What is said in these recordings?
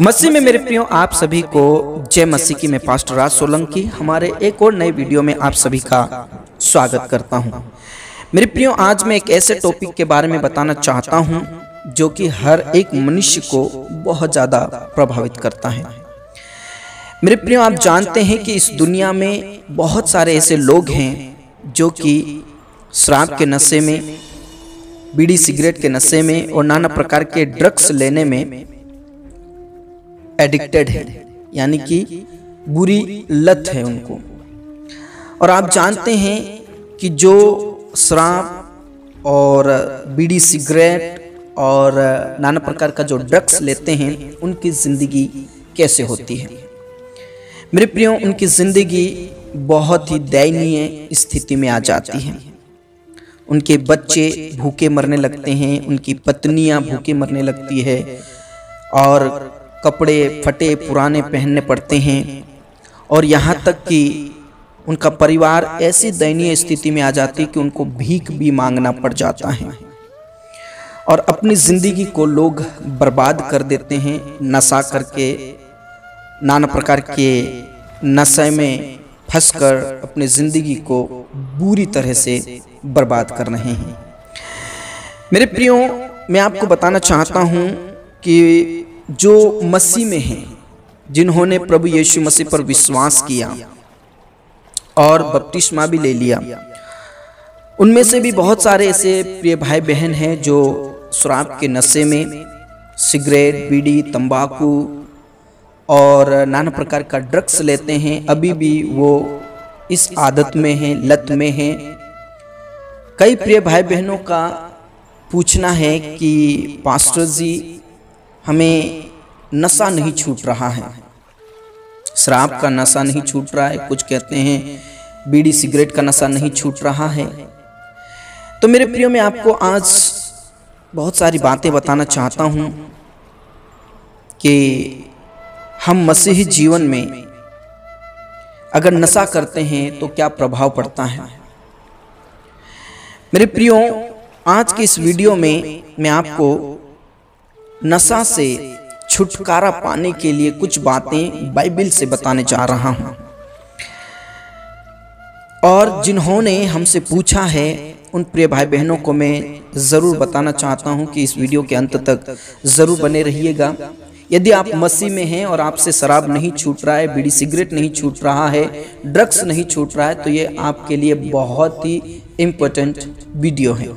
मसीह में मेरे प्रियो, आप सभी को जय मसीह की मैं पास्टर राज सोलंकी, हमारे एक और नए वीडियो में आप सभी का स्वागत करता हूँ। मेरे प्रियो, आज मैं एक ऐसे टॉपिक के बारे में बताना चाहता हूँ, जो कि हर एक मनुष्य को बहुत ज़्यादा प्रभावित करता है। मेरे प्रियो, आप जानते हैं कि इस दुनिया में बहुत सारे ऐसे लोग हैं, जो कि शराब के नशे में, बीड़ी सिगरेट के नशे में और नाना प्रकार के ड्रग्स लेने में एडिक्टेड है, यानी कि बुरी लत है उनको। और आप जानते हैं कि जो शराब और बीड़ी सिगरेट और नाना प्रकार का जो ड्रग्स लेते हैं, उनकी ज़िंदगी कैसे होती है? मेरे प्रियो, उनकी ज़िंदगी बहुत ही दयनीय स्थिति में आ जाती है। उनके बच्चे भूखे मरने लगते हैं, उनकी पत्नियाँ भूखे मरने लगती है, और कपड़े फटे पुराने पहनने पड़ते हैं। और यहाँ तक कि उनका परिवार ऐसी दयनीय स्थिति में आ जाती है कि उनको भीख भी मांगना पड़ जाता है। और अपनी ज़िंदगी को लोग बर्बाद कर देते हैं, नशा करके, नाना प्रकार के नशे में फंसकर अपनी ज़िंदगी को बुरी तरह से बर्बाद कर रहे हैं। मेरे प्रियो, मैं आपको बताना चाहता हूँ कि जो मसीह में हैं, जिन्होंने प्रभु यीशु मसीह पर विश्वास किया और बपतिस्मा भी ले लिया। उनमें से भी बहुत सारे ऐसे प्रिय भाई बहन हैं जो शराब के नशे में सिगरेट, बीड़ी, तंबाकू और नाना प्रकार का ड्रग्स लेते हैं। अभी भी वो इस आदत में हैं, लत में हैं। कई प्रिय भाई बहनों का पूछना है कि, पास्टर जी हमें नशा नहीं छूट रहा है। शराब का नशा नहीं छूट रहा है। कुछ कहते हैं, बीड़ी सिगरेट का नशा नहीं छूट रहा है। तो मेरे प्रियो, में आपको आज बहुत सारी बातें बताना चाहता हूँ कि हम मसीही जीवन में अगर नशा करते हैं तो क्या प्रभाव पड़ता है? मेरे प्रियो, आज के इस वीडियो में मैं आपको नशा से छुटकारा पाने के लिए कुछ बातें बाइबल से बताने जा रहा हूँ। और जिन्होंने हमसे पूछा है, उन प्रिय भाई बहनों को मैं ज़रूर बताना चाहता हूँ कि इस वीडियो के अंत तक ज़रूर बने रहिएगा। यदि आप मसीह में हैं और आपसे शराब नहीं छूट रहा है, बीड़ी सिगरेट नहीं छूट रहा है, ड्रग्स नहीं छूट रहा है तो ये आपके लिए बहुत ही इम्पोर्टेंट वीडियो है।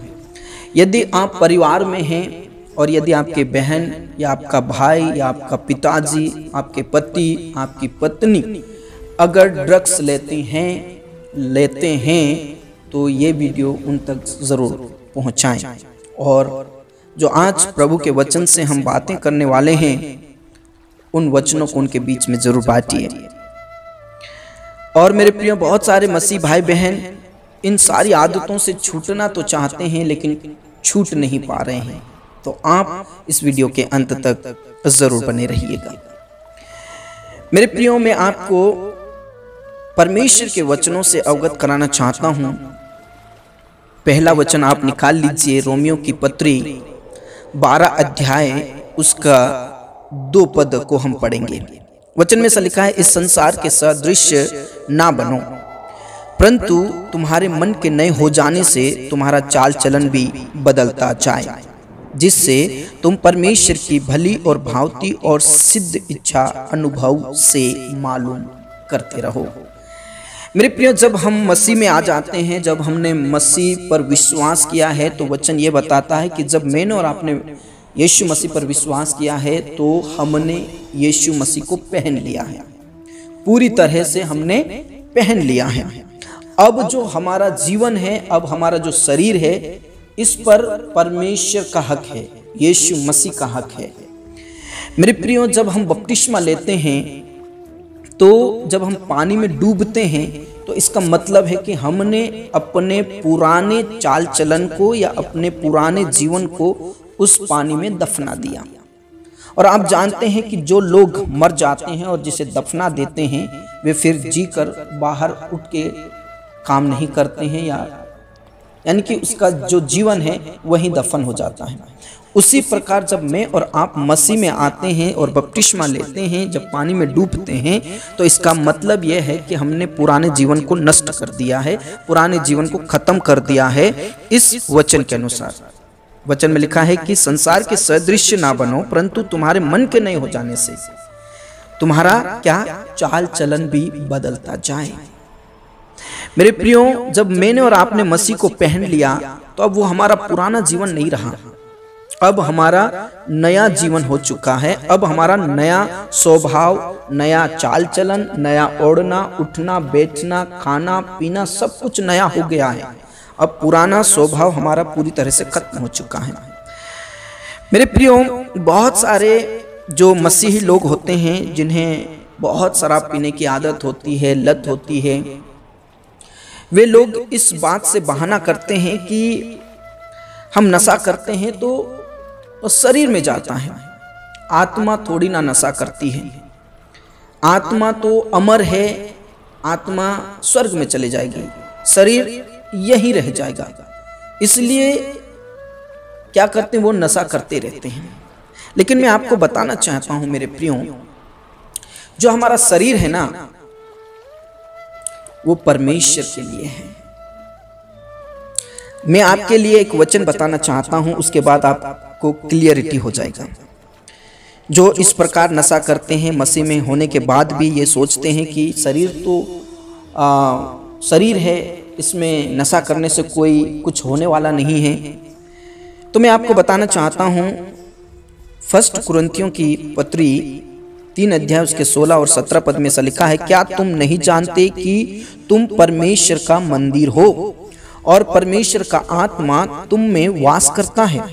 यदि आप परिवार में हैं और यदि आपके बहन या आपका भाई या आपका पिताजी, आपके पति, आपकी पत्नी अगर ड्रग्स लेते हैं लेते हैं तो ये वीडियो उन तक ज़रूर पहुंचाएँ। और जो आज प्रभु के वचन से हम बातें करने वाले हैं, उन वचनों को उनके बीच में ज़रूर बांटिए। और मेरे प्रिय बहुत सारे मसीह भाई बहन इन सारी आदतों से छूटना तो चाहते हैं, लेकिन छूट नहीं पा रहे हैं। तो आप इस वीडियो के अंत तक ज़रूर बने रहिएगा। मेरे प्रियो, में आपको परमेश्वर के वचनों से अवगत कराना चाहता हूँ। पहला वचन आप निकाल लीजिए, रोमियो की पत्री, बारह अध्याय, उसका दो पद को हम पढ़ेंगे। वचन में से लिखा है, इस संसार के सदृश ना बनो, परंतु तुम्हारे मन के नए हो जाने से तुम्हारा चाल चलन भी बदलता जाए। जिससे तुम परमेश्वर की भली और भावती और सिद्ध इच्छा अनुभव से मालूम करते रहो। मेरे प्रिय, जब हम मसीह में आ जाते हैं, जब हमने मसीह पर विश्वास किया है तो वचन ये बताता है कि जब मैंने और आपने यीशु मसीह पर विश्वास किया है तो हमने यीशु मसीह को पहन लिया है। पूरी तरह से हमने पहन लिया है। अब जो हमारा जीवन है, अब हमारा जो शरीर है इस पर परमेश्वर का हक है, यीशु मसीह का हक है। मेरे प्रियो, जब हम बपतिस्मा लेते हैं तो जब हम पानी में डूबते हैं तो इसका मतलब है कि हमने अपने पुराने चाल चलन को या अपने पुराने जीवन को उस पानी में दफना दिया। और आप जानते हैं कि जो लोग मर जाते हैं और जिसे दफना देते हैं, वे फिर जी कर बाहर उठ के काम नहीं करते हैं या यानी कि उसका जो जीवन है, वही दफन हो जाता है। उसी प्रकार जब मैं और आप मसीह में आते हैं और बपतिस्मा लेते हैं, जब पानी में डूबते हैं तो इसका मतलब यह है कि हमने पुराने जीवन को नष्ट कर दिया है, पुराने जीवन को खत्म कर दिया है इस वचन के अनुसार। वचन में लिखा है कि संसार के सदृश ना बनो, परंतु तुम्हारे मन के नहीं हो जाने से। तुम्हारा क्या चाल चलन भी बदलता जाए। मेरे प्रियो, जब मैंने और आपने मसीह को पहन लिया तो अब वो हमारा पुराना जीवन नहीं रहा। अब हमारा नया जीवन हो चुका है। अब हमारा नया स्वभाव, नया चाल चलन नया ओढ़ना, उठना, बैठना, खाना, पीना, सब कुछ नया हो गया है। अब पुराना स्वभाव हमारा पूरी तरह से खत्म हो चुका है। मेरे प्रियो, बहुत सारे जो मसीही लोग होते हैं, जिन्हें बहुत शराब पीने की आदत होती है, लत होती है वे लोग इस बात से बहाना करते हैं कि हम नशा करते हैं तो शरीर में जाता है। आत्मा थोड़ी ना नशा करती है। आत्मा तो अमर है, आत्मा स्वर्ग में चले जाएगी। शरीर यही रह जाएगा। इसलिए क्या करते हैं, वो नशा करते रहते हैं। लेकिन मैं आपको बताना चाहता हूँ मेरे प्रियो, जो हमारा शरीर है ना वो परमेश्वर के लिए है। मैं आपके लिए एक वचन बताना चाहता हूँ उसके बाद आपको क्लियरिटी हो जाएगा। जो इस प्रकार नशा करते हैं मसीह में होने के बाद भी ये सोचते हैं कि शरीर तो आ, शरीर है इसमें नशा करने से कोई कुछ होने वाला नहीं है। तो मैं आपको बताना चाहता हूँ फ़र्स्ट कुरंतियों की पत्री तीन अध्याय उसके सोलह और सत्रह पद में ऐसा लिखा है, क्या तुम नहीं जानते कि तुम परमेश्वर का मंदिर हो और परमेश्वर का आत्मा तुम में वास करता है?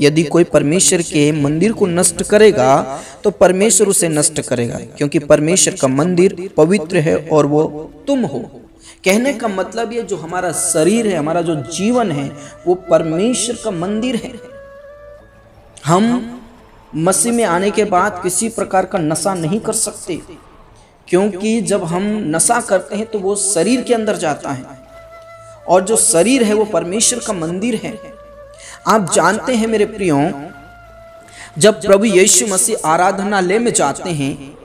यदि कोई परमेश्वर के मंदिर को नष्ट करेगा तो परमेश्वर उसे नष्ट करेगा, क्योंकि परमेश्वर का मंदिर पवित्र है और वो तुम हो। कहने का मतलब ये जो हमारा शरीर है, हमारा जो जीवन है, वो परमेश्वर का मंदिर है। हम मसीह में आने के बाद किसी प्रकार का नशा नहीं कर सकते। क्योंकि जब हम नशा करते हैं तो वो शरीर के अंदर जाता है। और जो शरीर है, वो परमेश्वर का मंदिर है। आप जानते हैं मेरे प्रियो, जब प्रभु यीशु मसीह आराधनालय में जाते हैं,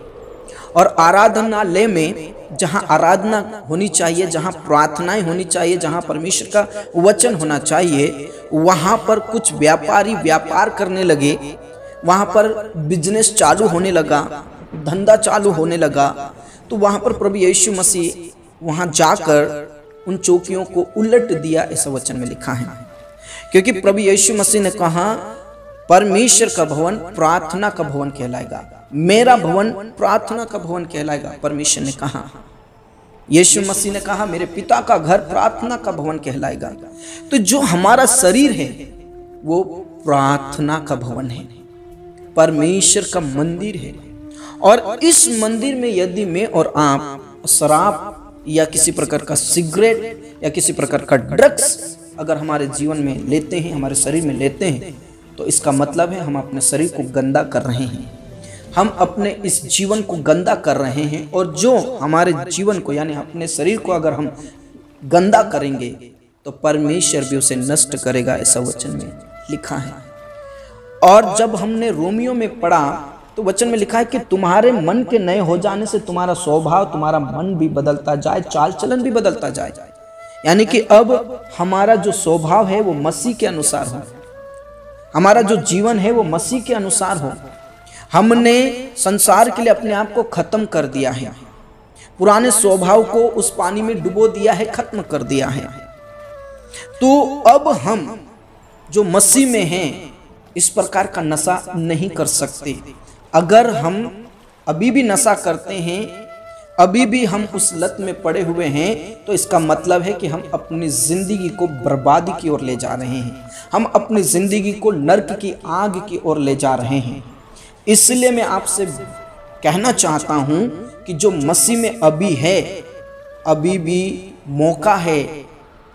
और आराधनालय में जहाँ आराधना होनी चाहिए, जहाँ प्रार्थनाएँ होनी चाहिए, जहाँ परमेश्वर का वचन होना चाहिए, वहाँ पर कुछ व्यापारी व्यापार करने लगे। वहाँ पर बिज़नेस चालू होने लगा, धंधा चालू होने लगा। तो वहाँ पर प्रभु यीशु मसीह वहाँ जाकर उन चौकियों को उलट दिया, ऐसा वचन में लिखा है। क्योंकि प्रभु यीशु मसीह ने कहा, परमेश्वर का भवन प्रार्थना का भवन कहलाएगा। मेरा भवन प्रार्थना का भवन कहलाएगा। परमेश्वर ने कहा। यीशु मसीह ने कहा, मेरे पिता का घर प्रार्थना का भवन कहलाएगा। तो जो हमारा शरीर है, वो प्रार्थना का भवन है। परमेश्वर का मंदिर है। और इस मंदिर में यदि मैं और आप शराब या किसी प्रकार का सिगरेट या किसी प्रकार का ड्रग्स अगर हमारे जीवन में लेते हैं, हमारे शरीर में लेते हैं तो इसका मतलब है हम अपने शरीर को गंदा कर रहे हैं। हम अपने इस जीवन को गंदा कर रहे हैं और जो हमारे जीवन को यानी अपने शरीर को अगर हम गंदा करेंगे तो परमेश्वर भी उसे नष्ट करेगा, ऐसा वचन में लिखा है। और जब हमने रोमियो में पढ़ा तो वचन में लिखा है कि तुम्हारे मन के नए हो जाने से तुम्हारा स्वभाव, तुम्हारा मन भी बदलता जाए, चाल चलन भी बदलता जाए। यानी कि अब हमारा जो स्वभाव है, वो मसीह के अनुसार हो। हमारा जो जीवन है, वो मसीह के अनुसार हो। हमने संसार के लिए अपने आप को खत्म कर दिया है। पुराने स्वभाव को उस पानी में डुबो दिया है, खत्म कर दिया है। तो अब हम जो मसीह में हैं इस प्रकार का नशा नहीं कर सकते। अगर हम अभी भी नशा करते हैं, अभी भी हम उस लत में पड़े हुए हैं तो इसका मतलब है कि हम अपनी ज़िंदगी को बर्बादी की ओर ले जा रहे हैं। हम अपनी ज़िंदगी को नर्क की आग की ओर ले जा रहे हैं। इसलिए मैं आपसे कहना चाहता हूँ कि जो मसीह में अभी है, अभी भी मौका है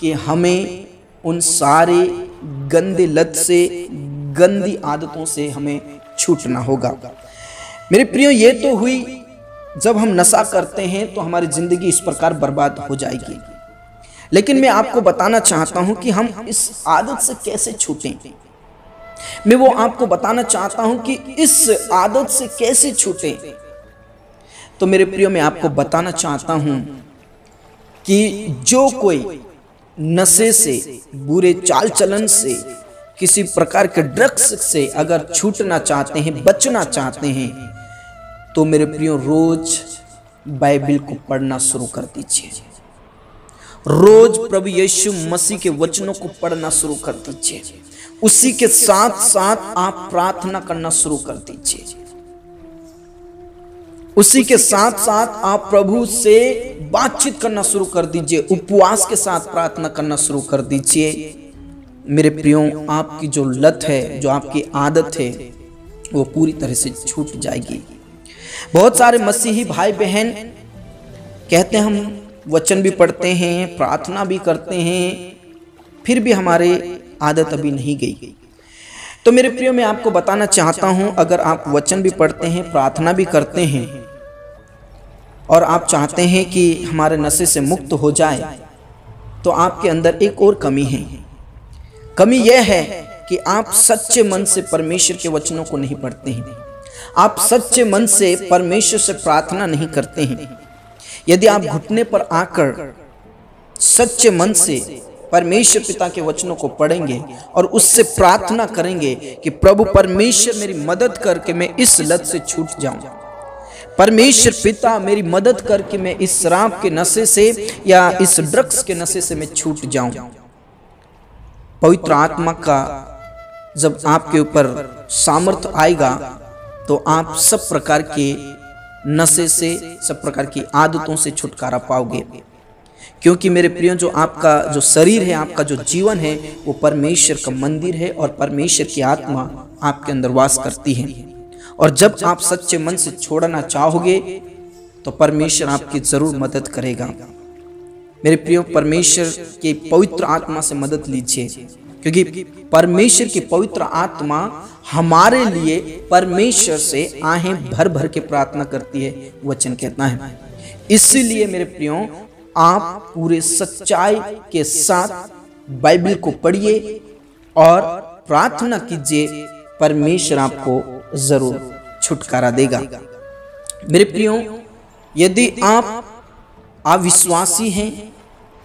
कि हमें उन सारे गंदे लत से गंदी आदतों से हमें छूटना होगा। मेरे प्रियो, ये तो हुई, जब हम नशा करते हैं तो हमारी ज़िंदगी इस प्रकार बर्बाद हो जाएगी। लेकिन मैं आपको बताना चाहता हूँ कि हम इस आदत से कैसे छूटें। मैं वो आपको बताना चाहता हूँ कि इस आदत से कैसे छूटें। तो मेरे प्रियो, मैं आपको बताना चाहता हूँ कि जो कोई नशे से, बुरे चाल चलन से किसी प्रकार के ड्रग्स से अगर छूटना चाहते हैं, बचना चाहते हैं तो मेरे प्रियो, रोज बाइबल को पढ़ना शुरू कर दीजिए। रोज प्रभु यीशु मसीह के वचनों को पढ़ना शुरू कर दीजिए। उसी के साथ साथ आप प्रार्थना करना शुरू कर दीजिए। उसी के साथ साथ आप प्रभु से बातचीत करना शुरू कर दीजिए। उपवास के साथ प्रार्थना करना शुरू कर दीजिए। मेरे प्रियो, आपकी जो लत है, जो आपकी आदत है, वो पूरी तरह से छूट जाएगी। बहुत सारे मसीही भाई बहन कहते हैं, हम वचन भी पढ़ते हैं, प्रार्थना भी करते हैं, फिर भी हमारे आदत अभी नहीं गई। तो मेरे प्रियो, मैं आपको बताना चाहता हूँ, अगर आप वचन भी पढ़ते हैं, प्रार्थना भी करते हैं, और आप चाहते हैं कि हमारे नशे से मुक्त हो जाए तो आपके अंदर एक और कमी है। कमी यह है कि आप सच्चे मन से परमेश्वर के वचनों को नहीं पढ़ते हैं। आप सच्चे मन से परमेश्वर से प्रार्थना नहीं करते हैं। यदि आप घुटने पर आकर सच्चे मन से परमेश्वर पिता के वचनों को पढ़ेंगे और उससे प्रार्थना करेंगे कि प्रभु परमेश्वर मेरी मदद करके मैं इस लत से छूट जाऊँ। परमेश्वर पिता मेरी मदद करके मैं इस शराब के नशे से या इस ड्रग्स के नशे से मैं छूट जाऊँ। पवित्र आत्मा का जब आपके ऊपर सामर्थ्य आएगा तो आप सब प्रकार के नशे से, सब प्रकार की आदतों से छुटकारा पाओगे। क्योंकि मेरे प्रियो, जो आपका जो शरीर है, आपका जो जीवन है, वो परमेश्वर का मंदिर है और परमेश्वर की आत्मा आपके अंदर वास करती है। और जब आप सच्चे मन से छोड़ना चाहोगे तो परमेश्वर आपकी ज़रूर मदद करेगा। मेरे प्रियो परमेश्वर के पवित्र आत्मा से मदद लीजिए, क्योंकि परमेश्वर की पवित्र आत्मा हमारे लिए परमेश्वर से आहें भर भर के प्रार्थना करती है। वचन कहता है, इसीलिए मेरे प्रियो, आप पूरे सच्चाई के साथ बाइबल को पढ़िए और प्रार्थना कीजिए, परमेश्वर आपको ज़रूर छुटकारा देगा। मेरे प्रियो, यदि आप अविश्वासी हैं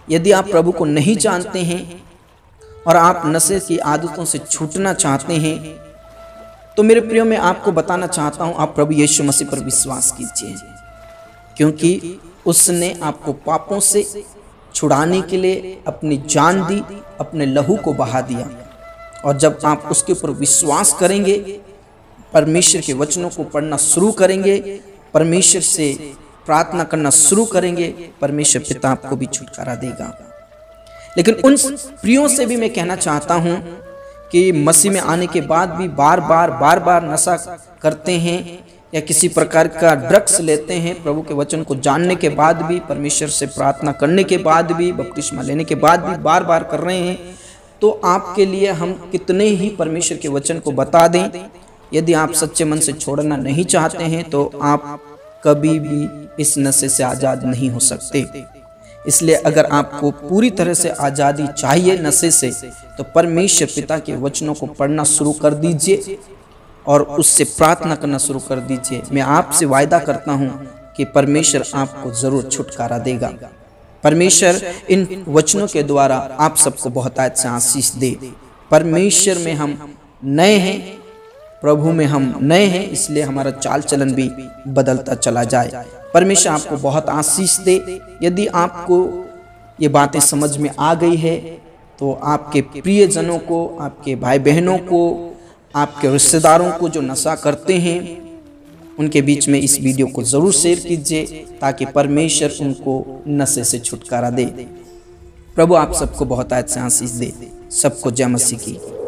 यदि आप प्रभु को नहीं जानते हैं और आप नशे की आदतों से छूटना चाहते हैं तो मेरे प्रियो मैं आपको बताना चाहता हूँ आप प्रभु यीशु मसीह पर विश्वास कीजिए। क्योंकि उसने आपको पापों से छुड़ाने के लिए अपनी जान दी अपने लहू को बहा दिया। और जब आप उसके ऊपर विश्वास करेंगे परमेश्वर के वचनों को पढ़ना शुरू करेंगे परमेश्वर से प्रार्थना करना शुरू करेंगे, परमेश्वर पिता आपको भी छुटकारा देगा। लेकिन उन प्रियों से भी मैं कहना चाहता हूँ कि मसीह में आने के बाद भी बार बार बार बार नशा करते हैं या किसी प्रकार का ड्रग्स लेते हैं, प्रभु के वचन को जानने के बाद भी, परमेश्वर से प्रार्थना करने के बाद भी, बपतिस्मा लेने के बाद भी बार बार कर रहे हैं तो आपके लिए हम कितने ही परमेश्वर के वचन को बता दें। यदि आप सच्चे मन से छोड़ना नहीं चाहते हैं तो आप कभी भी इस नशे से आज़ाद नहीं हो सकते। इसलिए अगर आपको पूरी तरह से आज़ादी चाहिए नशे से तो परमेश्वर पिता के वचनों को पढ़ना शुरू कर दीजिए और उससे प्रार्थना करना शुरू कर दीजिए। मैं आपसे वायदा करता हूँ कि परमेश्वर आपको ज़रूर छुटकारा देगा। परमेश्वर इन वचनों के द्वारा आप सबको बहुत से आशीष दे। परमेश्वर में हम नए हैं प्रभु में हम नए हैं, इसलिए हमारा चाल चलन भी बदलता चला जाए। परमेश्वर आपको बहुत आशीष दे। यदि आपको ये बातें समझ में आ गई है तो आपके प्रियजनों को, आपके भाई बहनों को, आपके रिश्तेदारों को जो नशा करते हैं, उनके बीच में इस वीडियो को ज़रूर शेयर कीजिए, ताकि परमेश्वर उनको नशे से छुटकारा दे। प्रभु आप सबको बहुत अच्छे आशीष दे। सबको जय मसीह की।